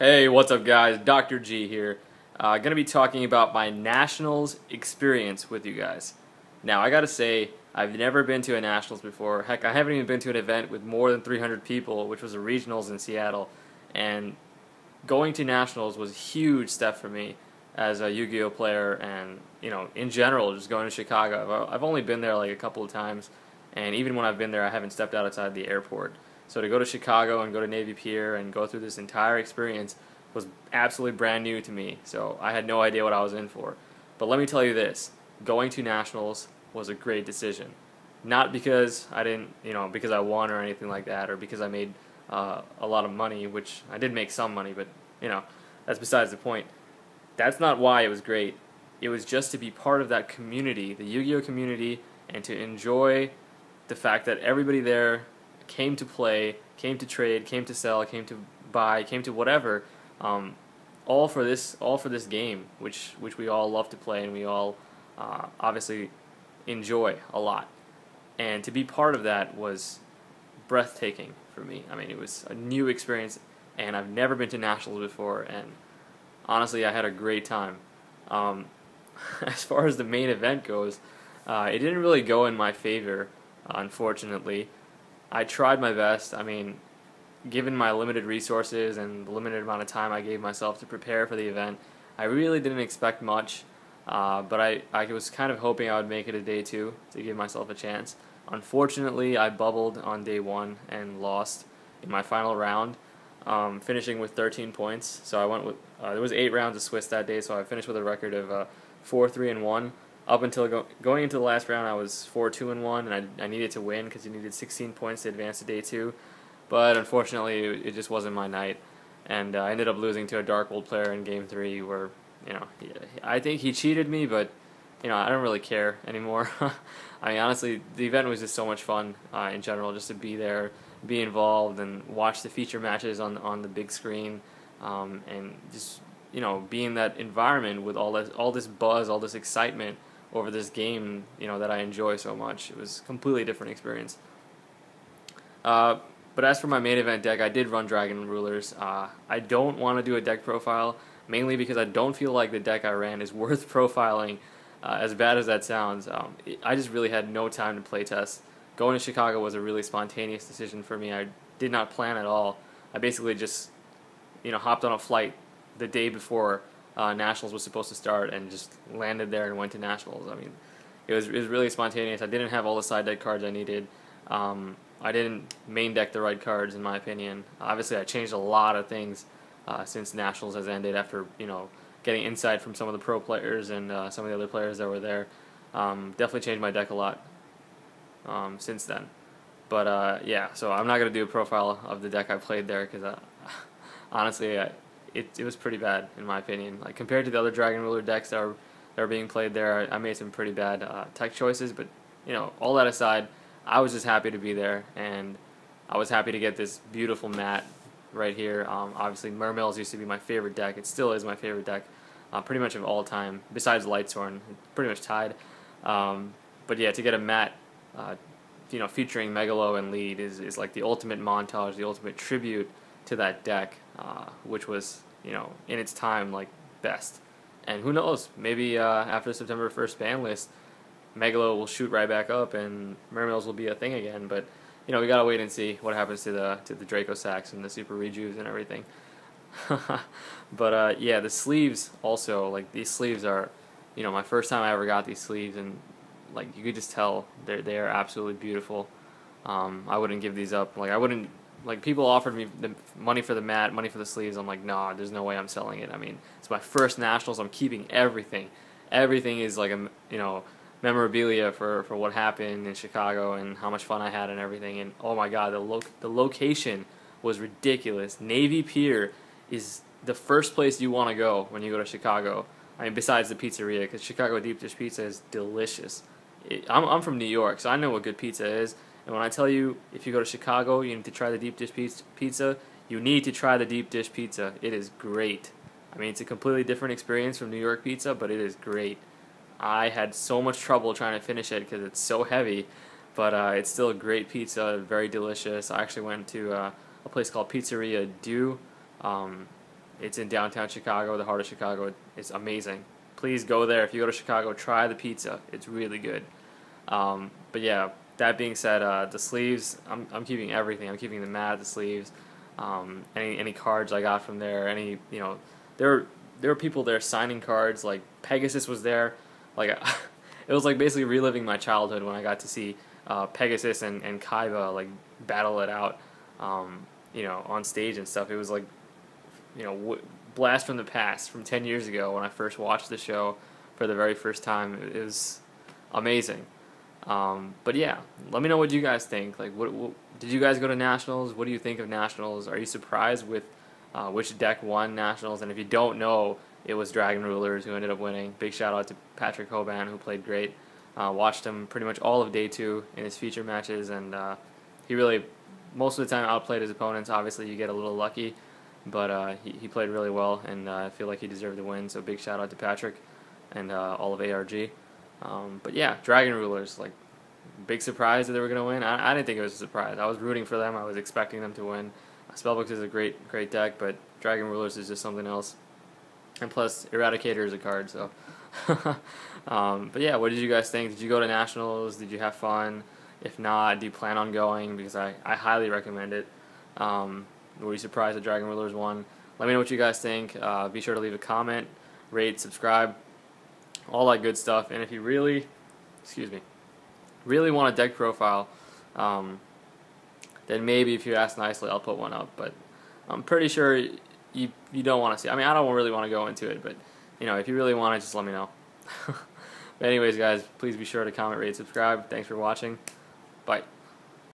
Hey, what's up, guys? Dr. G here. Uh, gonna be talking about my nationals experience with you guys. Now, I gotta say, I've never been to a nationals before. Heck, I haven't even been to an event with more than 300 people, which was a regionals in Seattle. And going to nationals was a huge step for me as a Yu-Gi-Oh player, and you know, in general, just going to Chicago. I've only been there like a couple of times, and even when I've been there, I haven't stepped outside the airport. So to go to Chicago and go to Navy Pier and go through this entire experience was absolutely brand new to me. So I had no idea what I was in for. But let me tell you this, going to nationals was a great decision. Not because I didn't, you know, because I won or anything like that, or because I made uh, a lot of money, which I did make some money, but you know, that's besides the point. That's not why it was great. It was just to be part of that community, the Yu-Gi-Oh community, and to enjoy the fact that everybody there came to play, came to trade, came to sell, came to buy, came to whatever, um, all for this all for this game, which which we all love to play and we all uh, obviously enjoy a lot. And to be part of that was breathtaking for me. I mean, it was a new experience, and I've never been to nationals before, and honestly, I had a great time. Um, as far as the main event goes, uh, it didn't really go in my favor, unfortunately. I tried my best. I mean, given my limited resources and the limited amount of time I gave myself to prepare for the event, I really didn't expect much. Uh, but I, I was kind of hoping I would make it a day two to give myself a chance. Unfortunately, I bubbled on day one and lost in my final round, um, finishing with 13 points. So I went with uh, there was eight rounds of Swiss that day, so I finished with a record of uh, four, three, and one up until go- going into the last round, I was four two and one, and I, I needed to win because you needed 16 points to advance to day two. But unfortunately, it just wasn't my night, and uh, I ended up losing to a Dark World player in game three. Where you know, I think he cheated me, but you know, I don't really care anymore. I mean, honestly, the event was just so much fun uh, in general, just to be there, be involved, and watch the feature matches on on the big screen, um, and just you know, be in that environment with all this all this buzz, all this excitement over this game, you know, that I enjoy so much. It was a completely different experience. Uh, but as for my main event deck, I did run Dragon Rulers. Uh, I don't want to do a deck profile, mainly because I don't feel like the deck I ran is worth profiling, uh, as bad as that sounds. Um, I just really had no time to playtest. Going to Chicago was a really spontaneous decision for me. I did not plan at all. I basically just, you know, hopped on a flight the day before uh, nationals was supposed to start and just landed there and went to nationals. I mean, it was it was really spontaneous. I didn't have all the side deck cards I needed. Um, I didn't main deck the right cards in my opinion. Obviously, I changed a lot of things uh, since nationals has ended after you know getting insight from some of the pro players and uh, some of the other players that were there. Um, definitely changed my deck a lot um, since then. But uh, yeah, so I'm not gonna do a profile of the deck I played there because uh, honestly, I, it, it was pretty bad in my opinion. Like compared to the other Dragon Ruler decks that are that are being played there, I, I made some pretty bad uh, tech choices. But you know, all that aside, I was just happy to be there, and I was happy to get this beautiful mat right here. Um, obviously, Mermails used to be my favorite deck. It still is my favorite deck, uh, pretty much of all time. Besides Lightsworn, pretty much tied. Um, but yeah, to get a mat, uh, you know, featuring Megalo and Lead is, is like the ultimate montage, the ultimate tribute to that deck, uh, which was you know in its time like best. And who knows? Maybe uh, after September first ban list, Megalo will shoot right back up, and Mermails will be a thing again. But you know we gotta wait and see what happens to the to the Dracossacks and the Super Rejuves and everything. but uh, yeah, the sleeves also like these sleeves are, you know, my first time I ever got these sleeves, and like you could just tell they're they are absolutely beautiful. Um, I wouldn't give these up. Like I wouldn't like people offered me money for the mat, money for the sleeves. I'm like, nah, there's no way I'm selling it. I mean, it's my first nationals. I'm keeping everything. Everything is like a you know memorabilia for, for what happened in Chicago and how much fun I had and everything. And oh my god, the lo- the location was ridiculous. Navy Pier is the first place you want to go when you go to Chicago. I mean, besides the pizzeria, because Chicago deep dish pizza is delicious. It, I'm I'm from New York, so I know what good pizza is. And when I tell you, if you go to Chicago, you need to try the deep dish pizza, you need to try the deep dish pizza. It is great. I mean, it's a completely different experience from New York pizza, but it is great. I had so much trouble trying to finish it because it's so heavy, but uh, it's still a great pizza, very delicious. I actually went to uh, a place called Pizzeria Due. Um, It's in downtown Chicago, the heart of Chicago. It's amazing. Please go there. If you go to Chicago, try the pizza. It's really good. Um, but yeah, that being said, uh, the sleeves, I'm, I'm keeping everything. I'm keeping the mat, the sleeves, um, any any cards I got from there. Any you know, there there were people there signing cards. Like Pegasus was there. Like it was like basically reliving my childhood when I got to see uh, Pegasus and and Kaiba like battle it out. Um, you know, on stage and stuff. It was like, you know, w- blast from the past from 10 years ago when I first watched the show for the very first time. It was amazing. Um, but yeah, let me know what you guys think. Like, what, what, did you guys go to nationals? What do you think of nationals? Are you surprised with uh, which deck won nationals? And if you don't know, it was Dragon Rulers who ended up winning. Big shout out to Patrick Hoban who played great. Uh, watched him pretty much all of day two in his feature matches, and uh, he really most of the time outplayed his opponents. Obviously, you get a little lucky, but uh, he, he played really well, and uh, I feel like he deserved the win. So big shout out to Patrick and uh, all of ARG. Um, but yeah, Dragon Rulers, like big surprise that they were going to win. I, I didn't think it was a surprise. I was rooting for them. I was expecting them to win. Spellbooks is a great great deck, but Dragon Rulers is just something else. And plus, Eradicator is a card, so. um, but yeah, what did you guys think? Did you go to nationals? Did you have fun? If not, do you plan on going? Because I, I highly recommend it. Um, were you surprised that Dragon Rulers won? Let me know what you guys think. Uh, be sure to leave a comment, rate, subscribe, all that good stuff. And if you really, excuse me, really want a deck profile, um, then maybe if you ask nicely, I'll put one up. But I'm pretty sure you you don't want to see. I mean, I don't really want to go into it, but you know, if you really want it, just let me know. but anyways, guys, please be sure to comment, rate, subscribe. Thanks for watching. Bye.